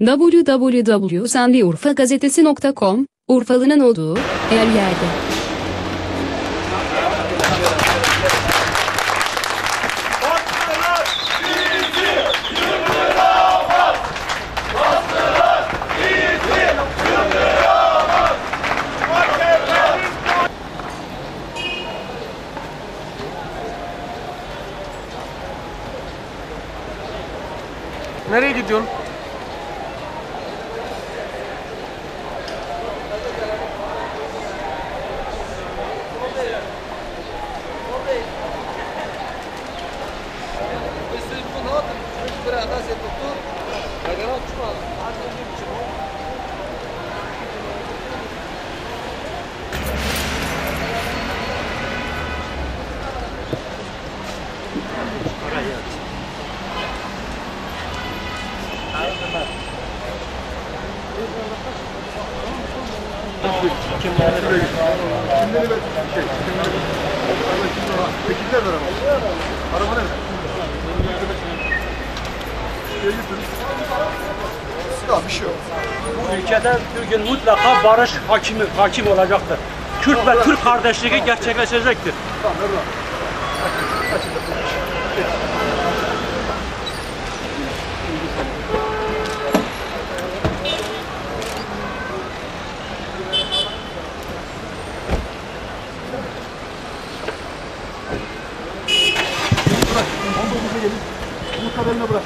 www.sendiurfagazetesi.com, Urfalı'nın olduğu her yerde. Nereye gidiyorsun? Kimleri ver, şey, kimleri Tekiller ver ama. Araba nerede? Silah bir şey yok. Bu ülkede bir gün mutlaka barış hakimi, hakim olacaktır. Kürt ve Türk kardeşliği gerçekleşecektir. Tamam, ver lan. Bırak. 19'a gelin. Bu kadarını bırak.